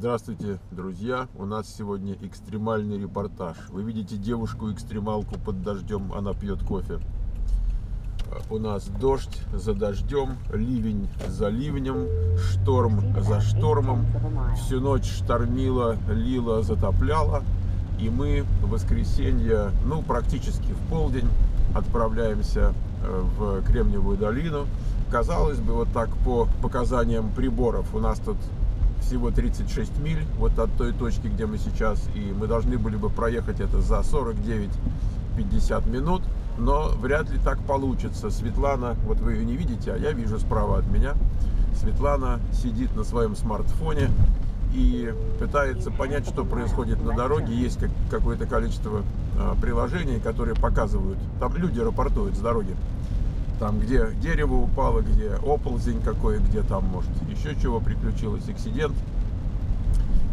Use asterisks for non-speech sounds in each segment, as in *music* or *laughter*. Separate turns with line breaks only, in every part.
Здравствуйте, друзья! У нас сегодня экстремальный репортаж. Вы видите девушку-экстремалку под дождем, она пьет кофе. У нас дождь за дождем, ливень за ливнем, шторм за штормом. Всю ночь штормило, лило, затопляло. И мы в воскресенье, ну, практически в полдень, отправляемся э, в Кремниевую долину. Казалось бы, вот так по показаниям приборов, у нас тут всего 36 миль вот от той точки, где мы сейчас, и мы должны были бы проехать это за 49-50 минут, но вряд ли так получится. Светлана, вот вы ее не видите, а я вижу справа от меня, Светлана сидит на своем смартфоне и пытается понять, что происходит на дороге. Есть какое-то количество а, приложений, которые показывают, там люди рапортуют с дороги там, где дерево упало, где оползень какой, где там, может, еще чего приключилось, акцидент.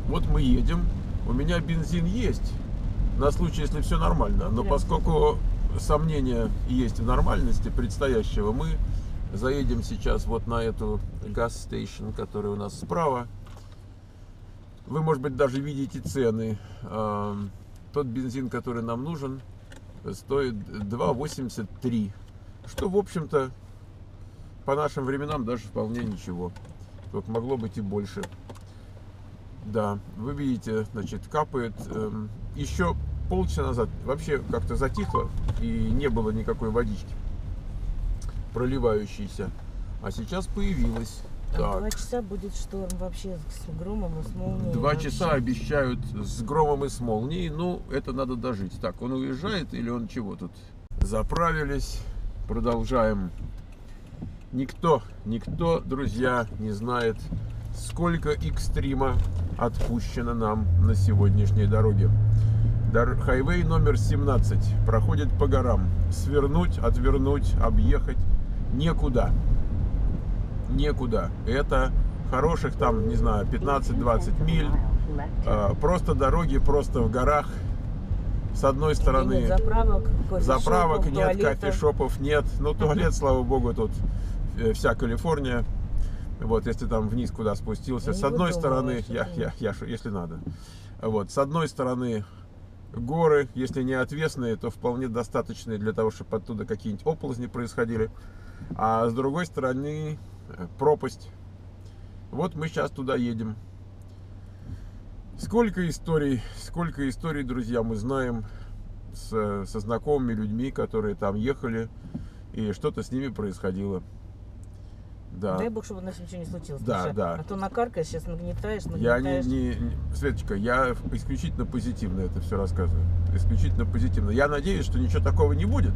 Вот мы едем, у меня бензин есть, на случай, если все нормально. Но поскольку сомнения есть в нормальности предстоящего, мы заедем сейчас вот на эту газ-стейшн, которая у нас справа. Вы, может быть, даже видите цены. Тот бензин, который нам нужен, стоит 2,83 что, в общем-то, по нашим временам даже вполне ничего. Тут могло быть и больше. Да, вы видите, значит, капает. Эм, еще полчаса назад вообще как-то затихло и не было никакой водички проливающейся. А сейчас появилась.
А два часа будет шторм вообще с громом и с молнией.
Два
вообще.
часа обещают с громом и с молнией. Ну, это надо дожить. Так, он уезжает или он чего тут? Заправились продолжаем. Никто, никто, друзья, не знает, сколько экстрима отпущено нам на сегодняшней дороге. Хайвей номер 17 проходит по горам. Свернуть, отвернуть, объехать некуда. Некуда. Это хороших там, не знаю, 15-20 миль. А, просто дороги, просто в горах с одной стороны
нет заправок,
заправок нет, кофешопов нет. Ну, туалет, слава богу, тут э, вся Калифорния. Вот, если там вниз куда спустился. с одной стороны, я, я, я, если надо. Вот, с одной стороны горы, если не отвесные, то вполне достаточные для того, чтобы оттуда какие-нибудь оползни происходили. А с другой стороны э, пропасть. Вот мы сейчас туда едем. Сколько историй, сколько историй, друзья, мы знаем с, со знакомыми людьми, которые там ехали, и что-то с ними происходило.
Да. Дай бог, чтобы у нас ничего не случилось.
Да, Слушай, да.
А то накаркаешь, сейчас нагнетаешь,
нагнетаешь. Я не, не, не, Светочка, я исключительно позитивно это все рассказываю. Исключительно позитивно. Я надеюсь, что ничего такого не будет.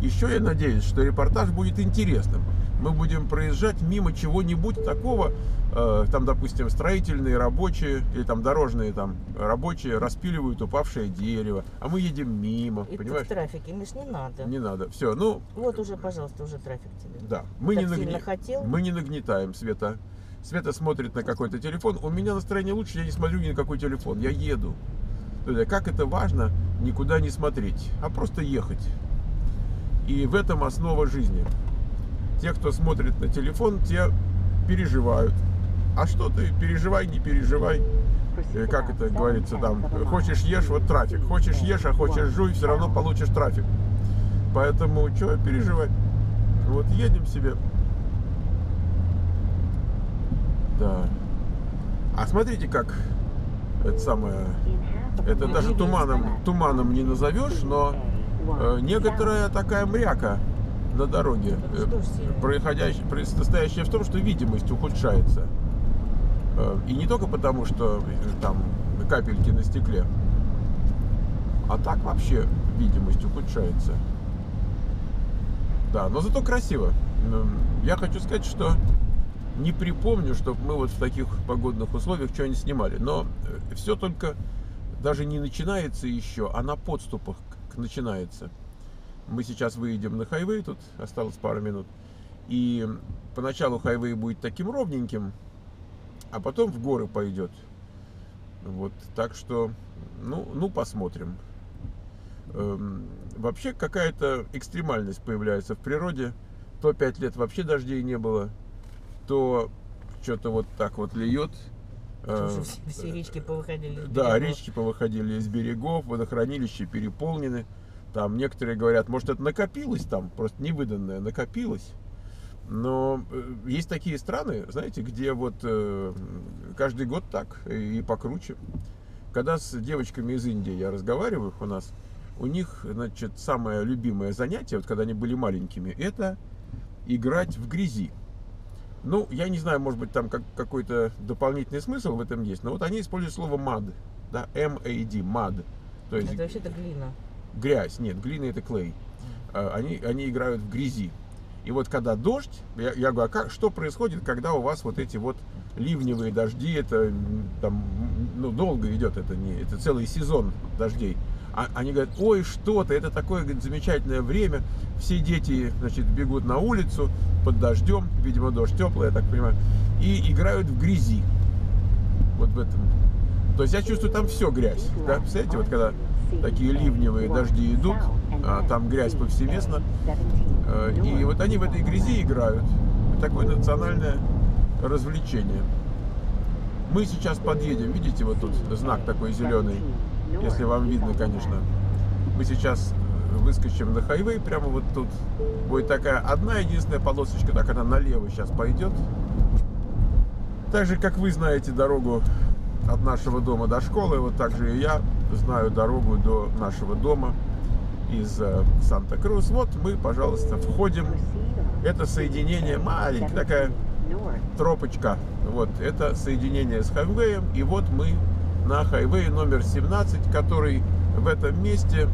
Еще я надеюсь, что репортаж будет интересным. Мы будем проезжать мимо чего-нибудь такого, э, там, допустим, строительные рабочие или там дорожные там рабочие распиливают упавшее дерево, а мы едем мимо,
И
понимаешь?
в трафике, Миш, не надо.
Не надо. Все, ну.
Вот уже, пожалуйста, уже трафик тебе.
Да. Мы так не нагне... хотел. Мы не нагнетаем Света. Света смотрит на какой-то телефон. У меня настроение лучше, я не смотрю ни на какой телефон. Я еду. Как это важно никуда не смотреть, а просто ехать. И в этом основа жизни. Те, кто смотрит на телефон, те переживают. А что ты переживай, не переживай. Э, как это говорится там, хочешь ешь, вот трафик. Хочешь ешь, а хочешь жуй, все равно получишь трафик. Поэтому что переживать? Вот едем себе. Да. А смотрите, как это самое, это даже туманом, туманом не назовешь, но э, некоторая такая мряка на дороге, э, происходящая, состоящая в том, что видимость ухудшается. Э, и не только потому, что э, там капельки на стекле, а так вообще видимость ухудшается. Да, но зато красиво. Я хочу сказать, что не припомню, чтобы мы вот в таких погодных условиях что-нибудь снимали. Но э, все только даже не начинается еще, а на подступах начинается. Мы сейчас выйдем на хайвей, тут осталось пару минут. И поначалу хайвей будет таким ровненьким, а потом в горы пойдет. Вот, так что, ну, ну посмотрим. Эм, вообще какая-то экстремальность появляется в природе. То пять лет вообще дождей не было, то что-то вот так вот льет, Э,
Уже все, все речки повыходили. из
Да, речки повыходили из берегов, водохранилища переполнены. Там некоторые говорят, может это накопилось там, просто невыданное накопилось. Но э, есть такие страны, знаете, где вот э, каждый год так и, и покруче. Когда с девочками из Индии я разговариваю у нас, у них, значит, самое любимое занятие, вот когда они были маленькими, это играть в грязи. Ну, я не знаю, может быть, там как, какой-то дополнительный смысл в этом есть, но вот они используют слово mud, да, M-A-D, mud. То есть
Это вообще-то глина.
грязь, нет, глина это клей. А, Они, они играют в грязи. И вот когда дождь, я, я говорю, а как, что происходит, когда у вас вот эти вот ливневые дожди, это там, ну, долго идет, это не, это целый сезон дождей. А они говорят, ой, что ты, это такое говорит, замечательное время, все дети, значит, бегут на улицу под дождем, видимо, дождь теплый, я так понимаю, и играют в грязи. Вот в этом. То есть я чувствую, там все грязь. Да? Представляете, вот когда такие ливневые дожди идут, а там грязь повсеместно, э, и вот они в этой грязи играют. Такое национальное развлечение. Мы сейчас подъедем, видите, вот тут знак такой зеленый, если вам видно, конечно. Мы сейчас э, выскочим на хайвей, прямо вот тут будет такая одна единственная полосочка, так она налево сейчас пойдет. Так же, как вы знаете дорогу от нашего дома до школы, вот так же и я знаю дорогу до нашего дома из э, Санта-Крус. Вот мы, пожалуйста, входим. Это соединение, маленькая такая тропочка. Вот, это соединение с хайвеем. И вот мы на хайвее номер 17, который в этом месте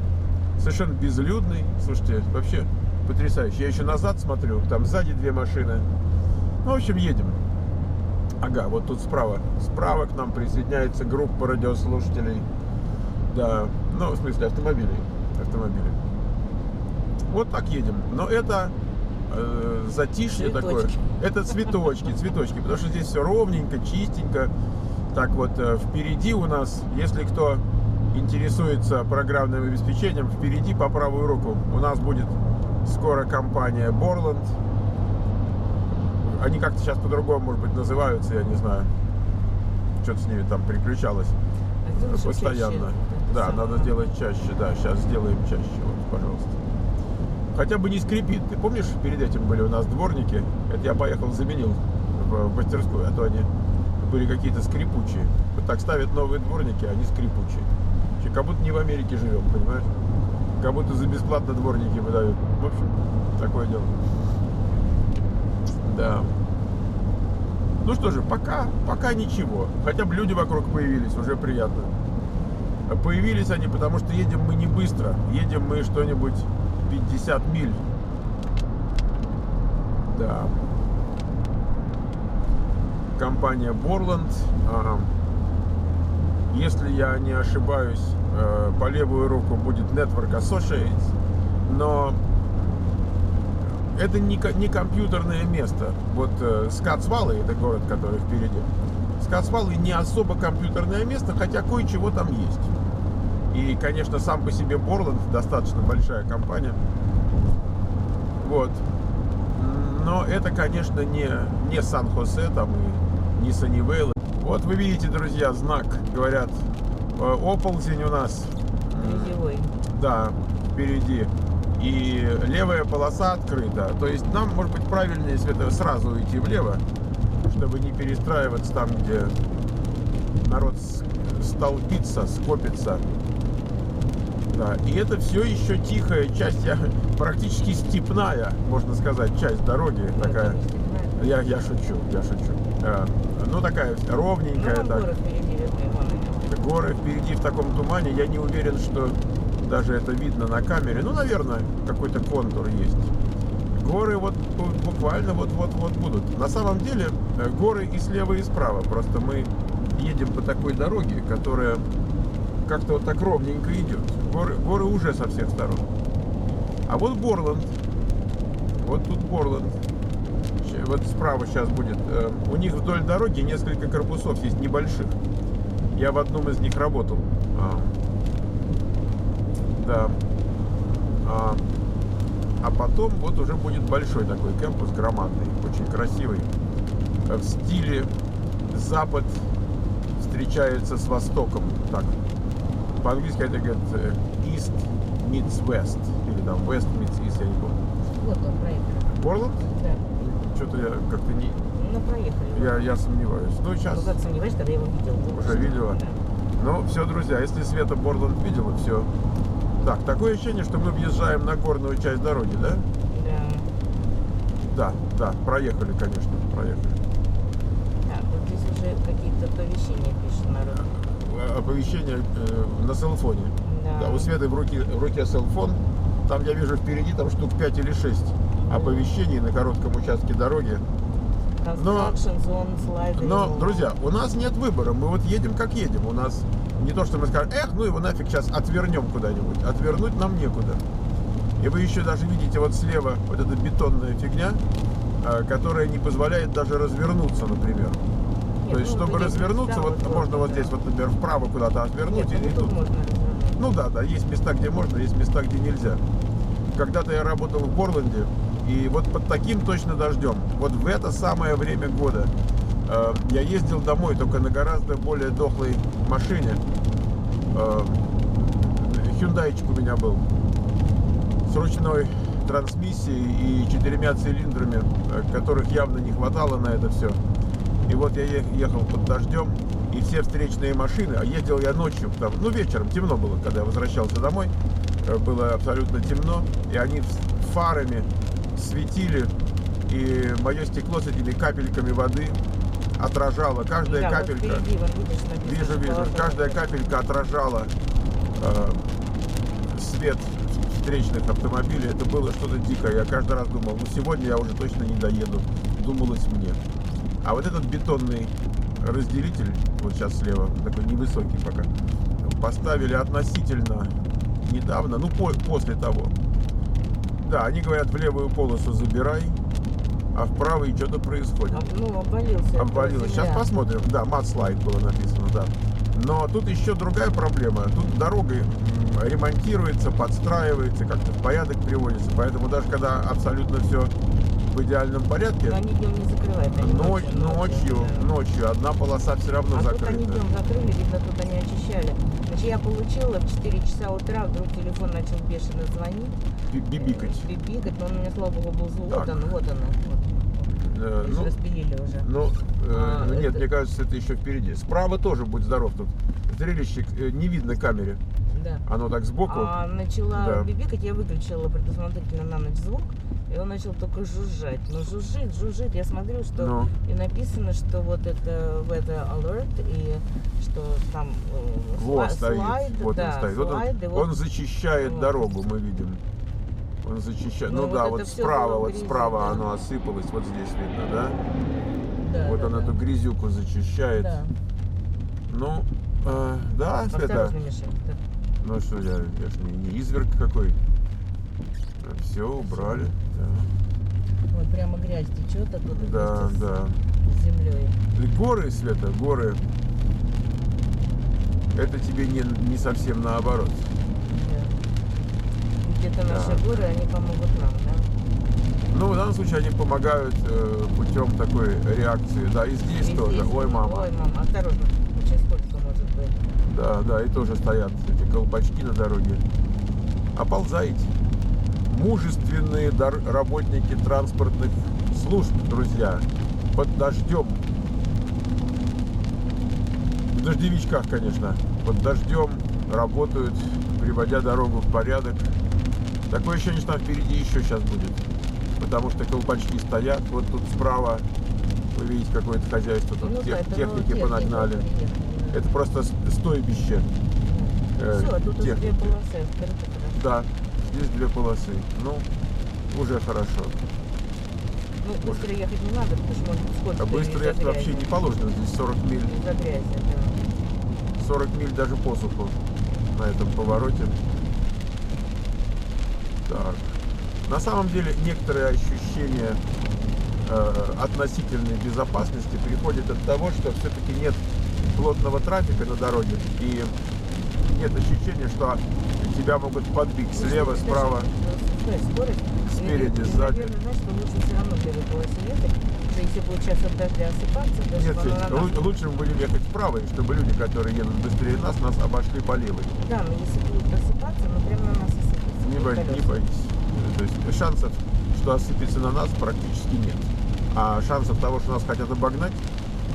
совершенно безлюдный. Слушайте, вообще потрясающе. Я еще назад смотрю, там сзади две машины. Ну, в общем, едем. Ага, вот тут справа. Справа к нам присоединяется группа радиослушателей. Да, ну, в смысле автомобилей. Автомобилей. Вот так едем. Но это э, затишье такое.
Цветочки.
Это цветочки, цветочки. Потому что здесь все ровненько, чистенько. Так вот, э, впереди у нас, если кто интересуется программным обеспечением, впереди по правую руку у нас будет скоро компания Borland. Они как-то сейчас по-другому, может быть, называются, я не знаю. Что-то с ними там приключалось
А
постоянно.
чаще
Да,
это
надо
самое.
делать чаще, да, сейчас сделаем чаще, вот, пожалуйста. Хотя бы не скрипит. Ты помнишь, перед этим были у нас дворники? Это я поехал, заменил в мастерскую, а то они были какие-то скрипучие. Вот так ставят новые дворники, а они скрипучие. Че, Как будто не в Америке живем, понимаешь? Как будто за бесплатно дворники выдают. В общем, такое дело. Да. Ну что же, пока, пока ничего. Хотя бы люди вокруг появились, уже приятно. А Появились они, потому что едем мы не быстро. Едем мы что-нибудь 50 миль. Да. Компания а, Если я не ошибаюсь, э, по левую руку будет Network Associates. Но это не, не компьютерное место. Вот э, Скотсваллы, это город, который впереди. Скотсваллы не особо компьютерное место, хотя кое-чего там есть. И, конечно, сам по себе Борланд достаточно большая компания. Вот. Но это, конечно, не, не Сан-Хосе там и не Саннивейл. Вот вы видите, друзья, знак. Говорят, э, оползень у нас.
Грязевой.
да, впереди. И левая полоса открыта. То есть нам, может быть, правильнее сразу идти влево, чтобы не перестраиваться там, где народ столпится, скопится. Да, и это все еще тихая часть, *laughs* практически степная, можно сказать, часть дороги такая. Я, я шучу, я шучу. Э, ну такая
Ну,
ровненькая,
вон
так.
город впереди.
Горы впереди в таком тумане, я не уверен, что даже это видно на камере. Ну, наверное, какой-то контур есть. Горы вот бу- буквально вот-вот-вот будут. На самом деле э, горы и слева, и справа. Просто мы едем по такой дороге, которая как-то вот так ровненько идет. Горы, горы уже со всех сторон. А вот Борланд. Вот тут Борланд. Вот справа сейчас будет. э, У них вдоль дороги несколько корпусов есть небольших. Я в одном из них работал. А, да. А, а потом вот уже будет большой такой кампус, громадный, очень красивый. э, В стиле Запад встречается с Востоком. Так, по-английски это говорят э, East meets West. Или там West meets East, я не помню.
Вот он, проехали.
Борланд?
Да.
Что-то я как-то не...
Ну, проехали.
Я, я сомневаюсь. Ну, сейчас...
Ну, как сомневаешься, когда я его видел?
Уже
что.
видела?
Да.
Ну, все, друзья, если Света Борланд видела, все. Так, такое ощущение, что мы въезжаем на горную часть дороги, да?
Да.
Да, да, проехали, конечно, проехали.
Так, вот здесь уже какие-то оповещения пишет народ.
Э, Оповещение э, на селфоне.
Да.
Да, у Светы в руке, в руке селфон. Там я вижу впереди там штук 5 или 6 оповещений на коротком участке дороги. но- Но, друзья, у нас нет выбора. Мы вот едем как едем. У нас не то, что мы скажем, эх, ну его нафиг сейчас отвернем куда-нибудь. Отвернуть нам некуда. И вы еще даже видите вот слева вот эта бетонная фигня, э, которая не позволяет даже развернуться, например.
Нет,
То есть,
ну,
чтобы развернуться, вот
тоже,
можно вот здесь вот, например, вправо куда-то отвернуть
Нет,
или
ну, тут можно.
Ну да, да, есть места, где можно, есть места, где нельзя. Когда-то я работал в Борланде, и вот под таким точно дождем, вот в это самое время года, э, я ездил домой только на гораздо более дохлой машине. Э, у меня был с ручной трансмиссией и четырьмя цилиндрами, э, которых явно не хватало на это все. И вот я ехал под дождем, и все встречные машины, а ездил я ночью, там, ну вечером, темно было, когда я возвращался домой, э, было абсолютно темно, и они фарами светили, и мое стекло с этими капельками воды отражало, каждая
да,
капелька,
Вот впереди, вон, видишь,
вижу, вижу,
полоса
каждая капелька отражала э, свет встречных автомобилей, это было что-то дикое. Я каждый раз думал, ну сегодня я уже точно не доеду, думалось мне. А вот этот бетонный разделитель, вот сейчас слева, такой невысокий пока, поставили относительно недавно, ну по- после того. Да, они говорят, в левую полосу забирай, а в правой что-то происходит.
Об- Ну, обвалился.
Обвалилось. Сейчас посмотрим. Да, мат-слайд было написано, да. Но тут еще другая проблема. Тут дорога ремонтируется, подстраивается, как-то в порядок приводится. Поэтому даже когда абсолютно все в идеальном порядке,
Но они днем не закрывают. они
ночь, ночью,
да.
ночью одна полоса все равно
А тут они
закрыта.
днем закрыли, видно, тут они очищали. Значит, я получила в 4 часа утра, вдруг телефон начал бешено звонить.
Би- Бибикать.
Э, Бибикать, но он у меня, слава богу, был звук. Вот он, вот.
Э, ну,
распилили уже.
ну, э,
А,
ну, нет,
это-
мне кажется, это еще впереди. Справа тоже будь здоров тут. Зрелище э, не видно камере.
Да.
Оно так сбоку.
А начала
Да.
бибикать, я выключила предусмотрительно на ночь звук, и он начал только жужжать. Ну, жужжит, жужжит. Я смотрю, что
Ну.
и написано, что вот это weather alert, и что там э,
Вот
сла-
стоит.
слайд,
вот
да,
он стоит. Вот он, он зачищает
Вот.
дорогу, мы видим. Он зачищает.
Ну,
Ну,
вот
да,
это
вот справа, вот справа
да.
оно осыпалось, вот здесь видно, да?
Да,
вот
да,
он
да.
эту грязюку зачищает.
Да.
Ну, э, да, Света.
Осторожно, Миша. да.
Ну что, я, я ж не, не изверг какой. Все, убрали. Да,
Вот прямо грязь течет оттуда
да. да.
с землей.
И горы, Света, горы. Это тебе не, не совсем наоборот.
Да. Где-то наши
Да.
горы, они помогут нам, да?
Ну, в данном случае они помогают э, путем такой реакции. Да, и здесь
И
тоже.
здесь-
Ой, мама.
Ой, мама, осторожно. Очень скользко может быть.
Да, да, и тоже стоят эти колпачки на дороге. Оползаете. Мужественные работники транспортных служб, друзья, под дождем. В дождевичках, конечно. Под дождем работают, приводя дорогу в порядок. Такое ощущение, что там впереди еще сейчас будет. Потому что колпачки стоят. Вот тут справа вы видите какое-то хозяйство. Тут
Ну
тех-
это
техники
техника
понагнали. Это просто стойбище. э,
Все, тут уже две
техники.
полосы открыты. хорошо.
Да, здесь две полосы. Ну, уже хорошо.
Ну, быстро ехать не надо, потому что может быть скользко.
А быстро ехать вообще не положено. Здесь 40 миль,
Из-за грязи, да.
40 миль даже по суху на этом повороте. Так. На самом деле некоторые ощущения э, относительной безопасности приходят от того, что все-таки нет плотного трафика на дороге и нет ощущения, что тебя могут подбить слева, справа. Спереди, сзади.
если от дождя осыпаться, то
Нет, лу- лучше мы будем ехать вправо, и чтобы люди, которые едут быстрее нас, нас обошли по левой.
Да, но если будет осыпаться, ну прямо на нас осыпется.
Не, бо- не бойтесь. То есть шансов, что осыпется на нас, практически нет. А шансов того, что нас хотят обогнать,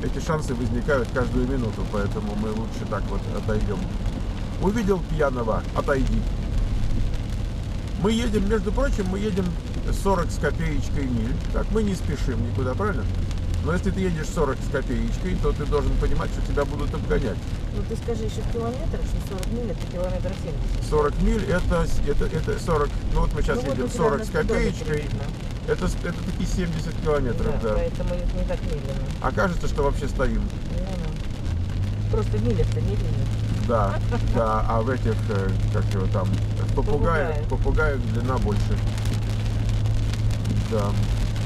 эти шансы возникают каждую минуту, поэтому мы лучше так вот отойдем. Увидел пьяного, отойди. Мы едем, между прочим, мы едем 40 с копеечкой миль. Так, мы не спешим никуда, правильно? Но если ты едешь 40 с копеечкой, то ты должен понимать, что тебя будут обгонять.
Ну ты скажи еще в километрах, что 40 миль это километр 70.
40 миль это, это, это 40, ну вот мы сейчас
ну, вот
едем
тебя
40
на
с копеечкой, это, это такие 70 километров,
Да,
да.
Поэтому не так медленно.
А кажется, что вообще стоим.
Ну, да. Просто миля-то медленно.
Да, да, а в этих, э, как его там, в попугаях,
Попугаи.
попугаях длина больше. Да.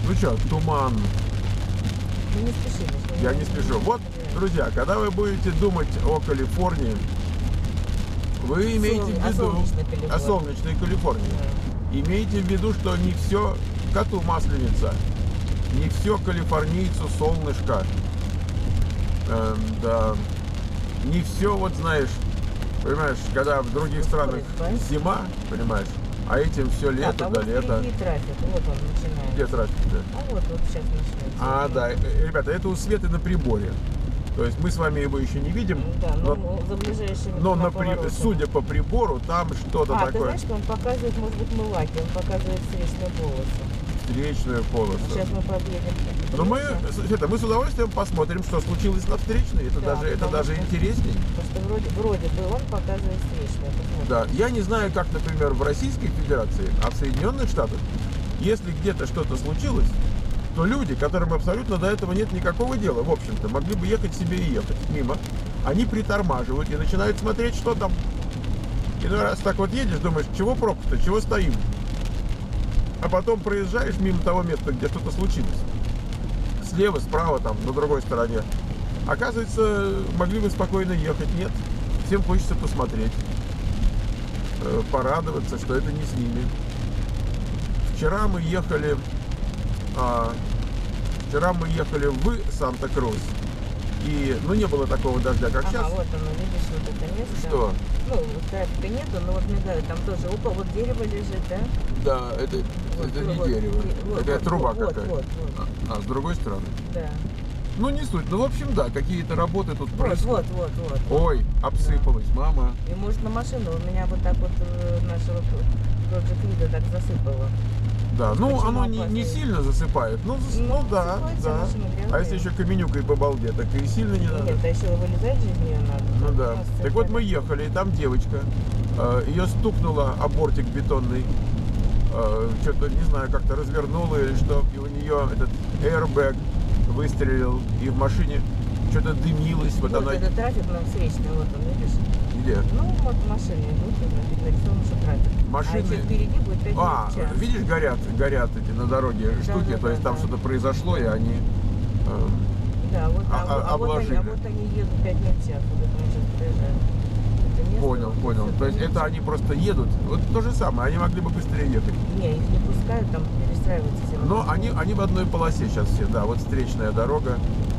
Ну что, туман,
не спеши.
Я не спешу. Вот, друзья, когда вы будете думать о Калифорнии, вы имеете в
о
виду
солнечной Калифорнии.
о солнечной Калифорнии.
Да.
Имейте в виду, что не все коту масленица, не все калифорнийцу солнышко. Эм, да, не все, вот знаешь, понимаешь, когда в других странах
Скорость, да?
зима, понимаешь, а этим все лето
Так, а
до
вот
лета.
трафик, вот он начинает.
Где трафик-то?
А вот, вот сейчас начнется.
А, да, э, ребята, это у Светы на приборе. То есть мы с вами его еще не видим,
Да, но,
но,
за ближайшими
но
на
при- судя по прибору, там что-то
А, ты
такое.
знаешь, что он показывает, может быть, мылаки, он показывает встречную полосу.
Встречную полосу.
Сейчас мы подъедем.
Но мы,
Ближе,
Света, мы с удовольствием посмотрим, что случилось на встречной. Это
Да,
даже, это даже интересней.
Потому что вроде, вроде бы он показывает встречную.
Да, я не знаю, как, например, в Российской Федерации, а в Соединенных Штатах, если где-то что-то случилось, то люди, которым абсолютно до этого нет никакого дела, в общем-то, могли бы ехать себе и ехать мимо. Они притормаживают и начинают смотреть, что там. И ну, раз так вот едешь, думаешь, чего пробка-то, чего стоим? А потом проезжаешь мимо того места, где что-то случилось. Слева, справа, там, на другой стороне. Оказывается, могли бы спокойно ехать. Нет. Всем хочется посмотреть э, порадоваться, что это не с ними. Вчера мы ехали, а, вчера мы ехали в Санта-Крус, и, ну, не было такого дождя, как
Ага,
сейчас.
вот оно, видишь, вот это место.
Что?
Ну, трафика нету, но вот мигают, там тоже, опа, вот дерево лежит, да?
Да, это,
Вот,
это не
вот,
дерево,
де- вот,
это
вот,
труба
вот,
какая-то.
Вот, вот,
А, а с другой стороны?
да.
Ну, не суть. Ну, в общем, да, какие-то работы тут
Вот,
происходят.
вот, вот, вот.
Ой, обсыпалась, мама.
И может на машину у меня вот так вот э, нашего Project Lead так засыпало.
Да, ну
Почему
оно не, не сильно засыпает. Ну, зас-
Ну,
ну да, да. А если еще каменюкой по балде, так и сильно не надо.
Нет, а еще вылезать же из нее надо.
Ну да.
Нас
Так вот
это-
мы ехали, и там девочка, э, ее стукнула о бортик бетонный, что-то, не знаю, как-то развернула или что, и у нее этот airbag выстрелил, и в машине что-то дымилось, вот,
Вот
она...
этот трафик нам встречный, вот он, видишь?
Где?
Ну, вот машины идут, и нарисовано, что трафик.
Машины-
А впереди будет 5
А, видишь, горят, горят эти на дороге штуки,
да,
то есть
да,
там
да.
что-то произошло, и они... э,
Да, вот,
а-
а,
а-
а вот они,
обложили.
а вот они едут 5 минут в час, вот мы сейчас место,
Понял, понял. То есть это они просто едут. Вот то же самое, они могли бы быстрее ехать.
Не, их не пускают, там перестраиваются все.
Но они, они в одной полосе сейчас все, да, вот встречная дорога.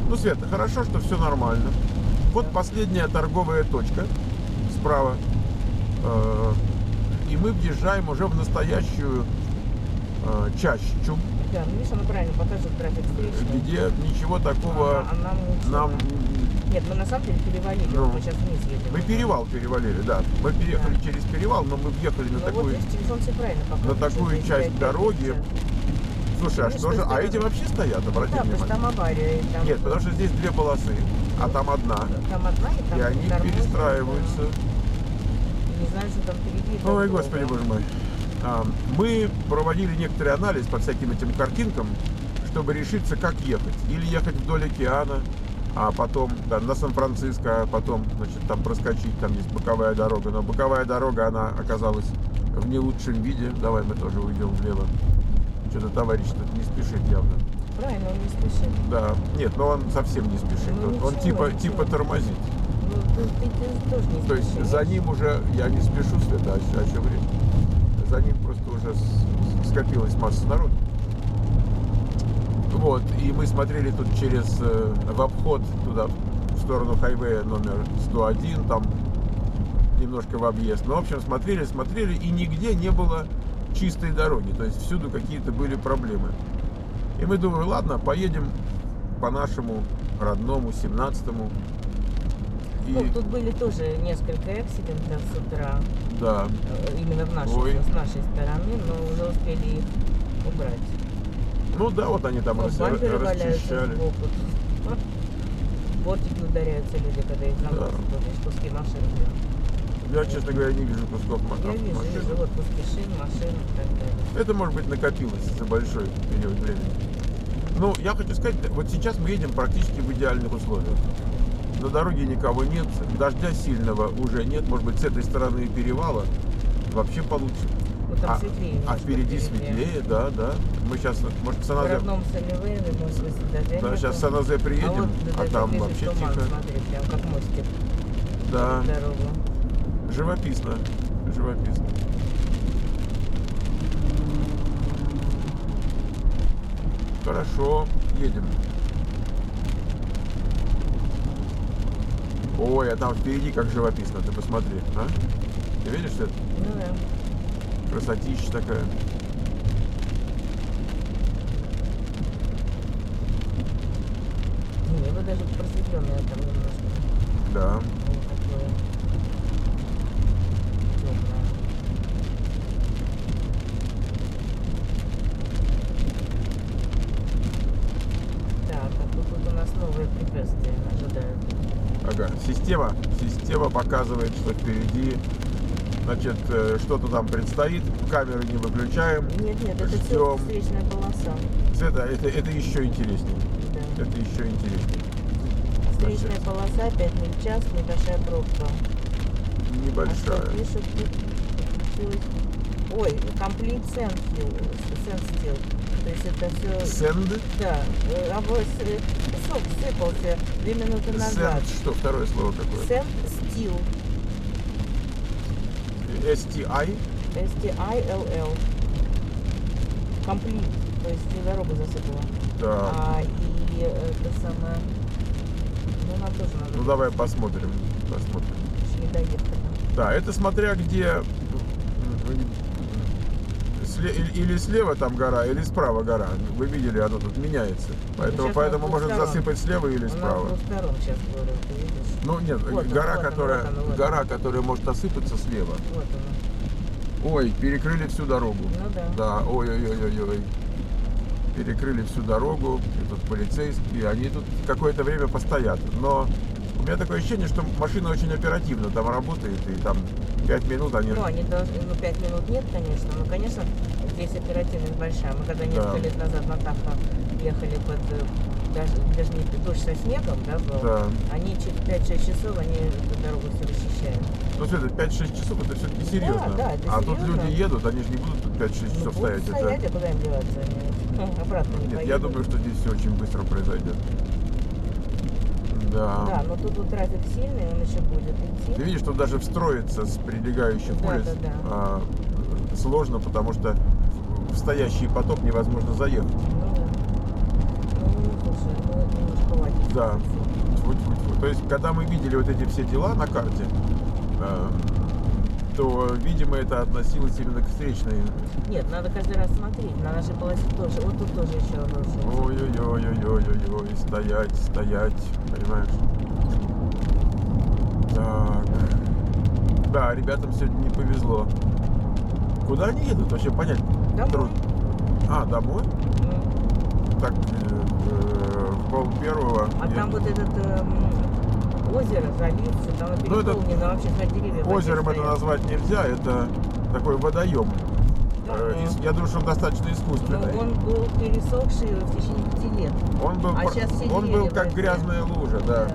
Ну, Света, хорошо, что все нормально. Вот
Да.
последняя торговая точка справа. Э, И мы въезжаем уже в настоящую э, чащу,
Да, ну видишь, она правильно показывает трафик встречный.
где ничего такого
А, а нам. Нет, мы на самом деле перевалили,
Ну,
вот мы сейчас вниз едем.
Мы перевал перевалили, да. Мы переехали через перевал, но мы въехали на
вот
такую...
видишь, телефон все правильно показывает.
на такую часть
здесь
дороги. Слушай, а что же... А эти вообще стоят,
Да,
обрати
что
внимание.
там авария. Там,
Нет, потому что здесь две полосы, а там одна.
Там одна, и там
И они перестраиваются.
да. Не знаю, что там впереди.
Ой, господи, боже мой. А, Мы проводили некоторый анализ по всяким этим картинкам, чтобы решиться, как ехать. Или ехать вдоль океана, а потом да, на Сан-Франциско, а потом, значит, там проскочить, там есть боковая дорога. Но боковая дорога, она оказалась в не лучшем виде. Давай мы тоже уйдем влево. Что-то товарищ тут не спешит явно.
Правильно, он не спешит.
Да, нет, но он совсем не спешит.
Ну,
он, он
ничего,
типа,
ничего.
типа тормозит. То есть за ним уже я не спешу, Света, а, о чем речь? за ним просто уже скопилась масса народу. Вот, и мы смотрели тут через, э, в обход туда, в сторону хайвея номер 101, там немножко в объезд. Ну, в общем, смотрели, смотрели, и нигде не было чистой дороги, то есть всюду какие-то были проблемы. И мы думаем, ладно, поедем по нашему родному 17-му. И,
Ну, тут были тоже несколько эксидентов с утра,
да,
э, именно в нашей,
Ой.
с нашей стороны, но уже успели их убрать.
ну да, вот они там
Ну,
рас- расчищали.
сбоку. Бортики ударяются люди, когда их заносят. Вот видишь, куски машин. прям.
Я, честно говоря, не вижу кусков ма-
Я вижу,
машин.
вижу, вот куски шин, машин и так далее.
Это, может быть, накопилось за большой период времени. Ну, я хочу сказать, вот сейчас мы едем практически в идеальных условиях. На дороге никого нет, дождя сильного уже нет, может быть, с этой стороны перевала вообще получше.
Вот там
А-
светлее.
А впереди светлее, да, да. Мы сейчас, может, в
В
Саназе,
родном Соливене, может быть, дождя
да, сейчас в Саназе
а
приедем,
вот
а,
даже
там вообще
туман,
тихо.
смотри, прям как мостик
Да,
в дорогу.
живописно, живописно. Хорошо, едем. Ой, а там впереди как живописно, ты посмотри, а? Ты видишь это?
Ну да.
Красотища такая.
Небо даже просветленное там немножко.
Да.
Вот такое. Темное. Так, а тут вот у нас новые препятствия ожидают.
Ага. Система, система показывает, что впереди, значит, э, что-то там предстоит. Камеры не выключаем.
Нет, нет, это все встречная полоса.
Это, это, это еще интереснее.
Да.
Это еще интереснее.
Встречная
Значит.
полоса, 5 миль в час, небольшая пробка. А
Небольшая.
пишут тут? Случилось- Ой, комплект сенстил. То есть это все...
Send.
Да, э, а с- э, песок сыпался две минуты назад.
Send. Что второе слово какое?
Сент стил.
STI.
S-T-I-L-L. Комплект. То есть всю дорогу засыпала.
Да.
А, и это самое... Ну, нам тоже надо.
Ну давай посмотрим. Посмотрим.
Не доехали.
Да, это смотря где или- слева там гора, или справа гора. Вы видели, оно тут меняется. Поэтому,
сейчас
поэтому может
сторон.
засыпать слева или справа.
сторон сейчас говорю?
Ну нет,
Вот он,
гора,
вот он,
которая,
вот он, вот он.
гора, которая может осыпаться слева.
Вот.
Ой, перекрыли всю дорогу.
Ну да.
Да, ой-ой-ой-ой-ой. Перекрыли всю дорогу, и тут полицейские, они тут какое-то время постоят. Но у меня такое ощущение, что машина очень оперативно там работает, и там 5 минут они...
Ну, они должны, ну, пять минут нет, конечно, но, конечно, здесь оперативность большая. Мы когда несколько
Да.
лет назад на Тахо ехали под, э, даже, даже не дождь со снегом, да, был,
Да.
они через 5-6 часов, они эту дорогу все расчищают.
Ну, Света, 5-6 часов это все-таки серьезно.
да, это
а тут
серьезно.
люди едут, они же не будут тут 5-6
Ну,
часов
будут
стоять. это-
стоять, а куда им деваться? Они *laughs* обратно не
Нет,
поедут.
я думаю, что здесь все очень быстро произойдет. Да.
Да, но тут вот трафик сильный, он еще будет идти.
Ты видишь, что даже встроиться с прилегающих
Да,
улиц
да, да.
а, сложно, потому что в стоящий поток невозможно заехать.
Ну, да. Ну, слушай, ну, немножко ладить.
Да. Тьфу-тьфу-тьфу. То есть, когда мы видели вот эти все дела на карте, э, то, видимо, это относилось именно к встречной.
Нет, надо каждый раз смотреть. На нашей полосе тоже. Вот тут тоже еще обрушилось.
Ой-ой-ой-ой-ой-ой, стоять, стоять, понимаешь? Так. Да, ребятам сегодня не повезло. Куда они едут, вообще понять
Домой.
трудно. А, домой?
Ну,
Так, э, э, в пол первого.
А там вот этот эм, озеро, что там
Ну, это
переполнено, вообще смотри, деревья.
Озером это назвать нельзя, это такой водоем.
Да,
Э,
ну.
ис- Я думаю, что он достаточно искусственный.
Ну, он был пересохший в течение пяти лет.
Он был,
а сейчас все
он был как грязная лужа, да.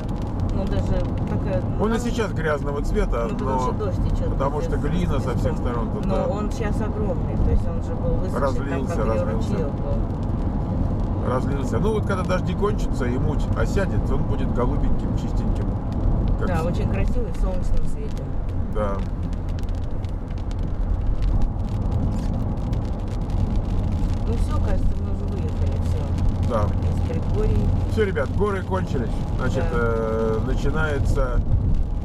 Ну, даже такая... ну,
Он и
там-
сейчас грязного цвета,
Ну, потому что
но
дождь течет.
потому что глина со всех сторон тут,
Но
да.
он сейчас огромный, то есть он же был высохший,
Разлился,
там
разлился.
был.
разлился. Ну вот когда дожди кончатся и муть осядет, он будет голубеньким, чистеньким. Как
Да, очень красивый в солнечном свете.
да.
Ну все, кажется, мы уже выехали, все.
Да.
Из Григорий.
Все, ребят, горы кончились. Значит,
Да.
э, начинается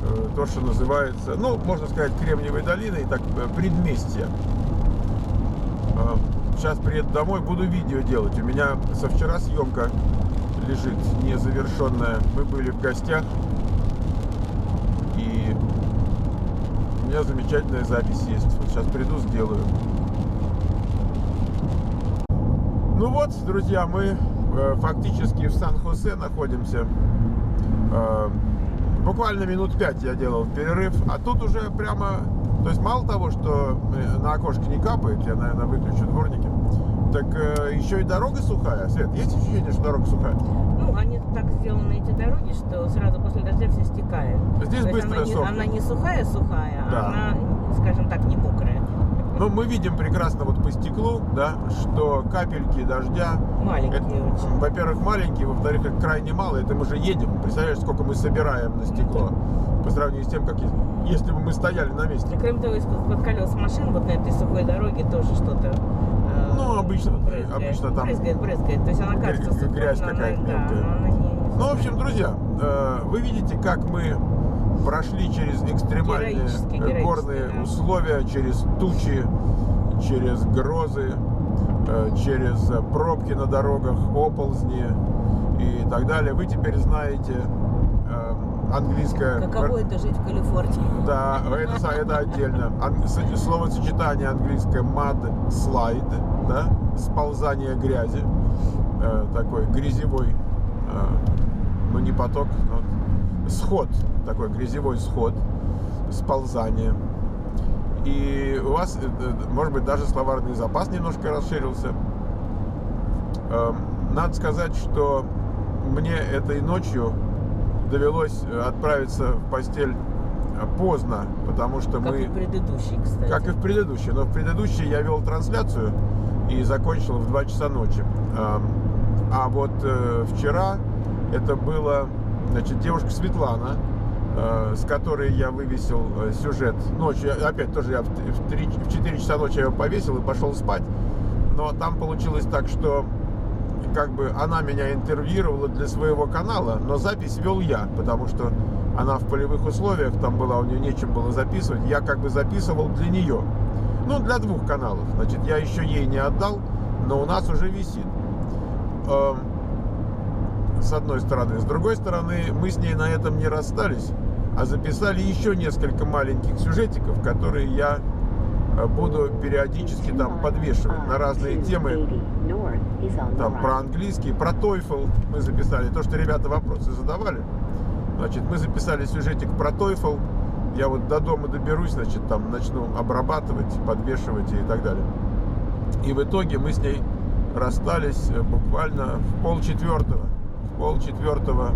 э, то, что называется, ну, можно сказать, Кремниевой долиной, так, э, предместье. Э, сейчас приеду домой, буду видео делать. У меня со вчера съемка лежит незавершенная. Мы были в гостях. И у меня замечательная запись есть. Вот сейчас приду, сделаю. Ну вот, друзья, мы э, фактически в Сан-Хосе находимся. Э, буквально минут пять я делал перерыв, а тут уже прямо, то есть мало того, что э, на окошке не капает, я, наверное, выключу дворники, так еще и дорога сухая. Свет, есть ощущение, что дорога сухая?
Ну, они так сделаны, эти дороги, что сразу после дождя все стекает.
Здесь
То
быстро
она не,
сохнет.
она не сухая-сухая,
Да.
а она, скажем так, не мокрая.
Но мы видим прекрасно вот по стеклу, да, что капельки дождя
Маленькие
Это,
очень.
во-первых, маленькие, во-вторых, их крайне мало. Это мы же едем. Представляешь, сколько мы собираем на стекло по сравнению с тем, как если бы мы стояли на месте.
И кроме того, из-под под колес машин вот на этой сухой дороге тоже что-то
Ну, обычно-
брызгает.
обычно там
Брызгает, брызгает. То есть она кажется
грязь
сухой,
какая-то мелкая.
Да, не,
Ну, в общем, друзья, э, вы видите, как мы прошли через экстремальные
Героически,
э,
героически,
горные
да.
условия, через тучи, через грозы, э, через э, пробки на дорогах, оползни и так далее. Вы теперь знаете э, английское...
Каково это жить в Калифорнии?
Да, это, это отдельно. Словосочетание английское mud slide, да, сползание грязи, Э, такой грязевой, э, ну не поток, но сход, такой грязевой сход, сползание. И у вас, э, э, может быть, даже словарный запас немножко расширился. Эм, Надо сказать, что мне этой ночью довелось э, отправиться в постель э, поздно, потому что
Как
мы,
и предыдущий, кстати.
как и в предыдущей, но в предыдущей я вел трансляцию и закончил в 2 часа ночи. Эм, А вот э, вчера это была, значит, девушка Светлана, э, с которой я вывесил э, сюжет ночью. Опять тоже я в, т- в, 3, в 4 часа ночи я его повесил и пошел спать. Но там получилось так, что как бы она меня интервьюировала для своего канала, но запись вел я, потому что она в полевых условиях, там была, у нее нечем было записывать, я как бы записывал для нее. Ну, для двух каналов. Значит, я еще ей не отдал, но у нас уже висит. Эм, С одной стороны. С другой стороны, мы с ней на этом не расстались, а записали еще несколько маленьких сюжетиков, которые я э, буду периодически там подвешивать на разные темы там про английский, про TOEFL мы записали. То, что ребята вопросы задавали. Значит, мы записали сюжетик про TOEFL. Я вот до дома доберусь, значит, там начну обрабатывать, подвешивать и так далее. И в итоге мы с ней расстались э, буквально в полчетвертого. В полчетвертого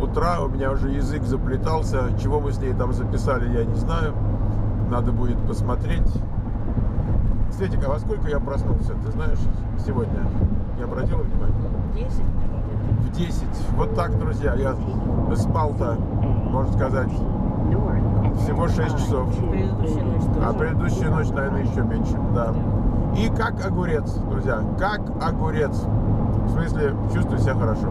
утра у меня уже язык заплетался. Чего мы с ней там записали, я не знаю. Надо будет посмотреть. Светик, а во сколько я проснулся, ты знаешь, сегодня? Не обратила внимания?
10 минут.
В 10. Вот так, друзья, я спал-то, можно сказать, всего 6 часов.
Предыдущая ночь тоже.
А предыдущую ночь, наверное, еще меньше, да. И как огурец, друзья, как огурец. В смысле, чувствую себя хорошо.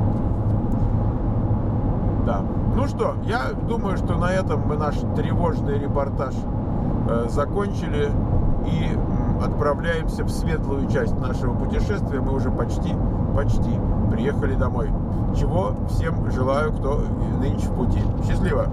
Да. Ну что, я думаю, что на этом мы наш тревожный репортаж э, закончили и отправляемся в светлую часть нашего путешествия. Мы уже почти, почти приехали домой. Чего всем желаю, кто нынче в пути. Счастливо!